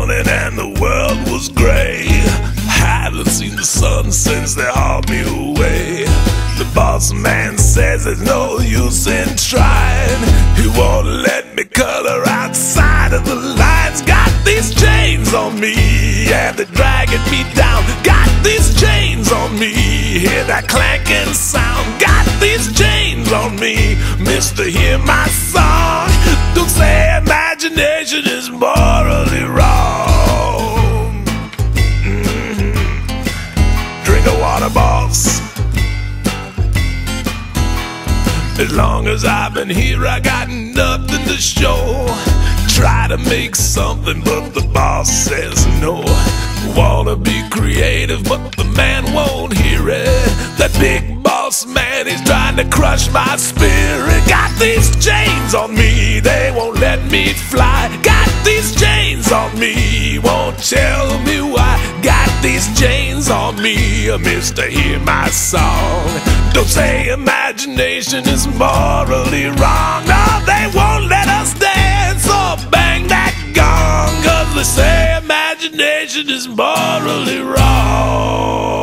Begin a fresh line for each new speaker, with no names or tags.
morning and the world was gray. Haven't seen the sun since they hauled me away. The boss man says there's no use in trying. He won't let me color outside of the lines. Got these chains on me, yeah, they're dragging me down. Got these chains on me, hear that clanking sound. Got these chains on me, Mister, hear my As long as I've been here, I got nothing to show. To make something, but the boss says no. Wanna be creative, but the man won't hear it. That big boss man is trying to crush my spirit. Got these chains on me, they won't let me fly. Got these chains on me, won't tell me why. Got these chains on me, mister, hear my song. Don't say imagination is morally wrong. No, they won't let us dance imagination is morally wrong.